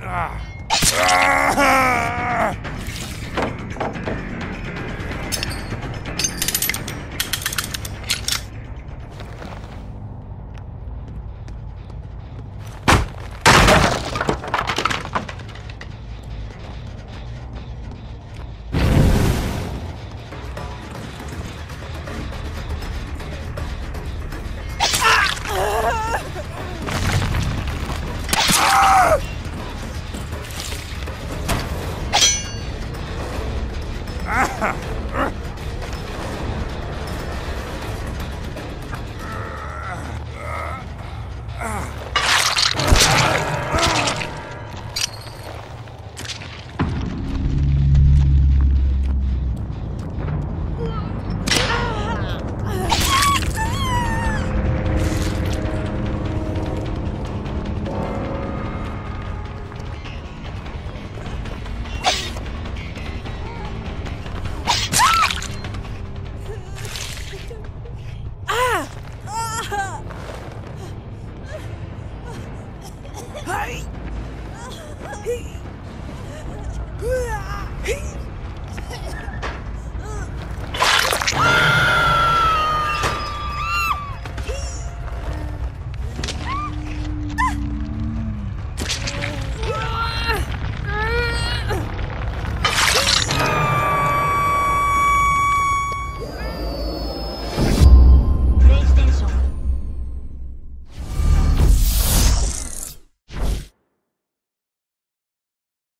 啊，Peace.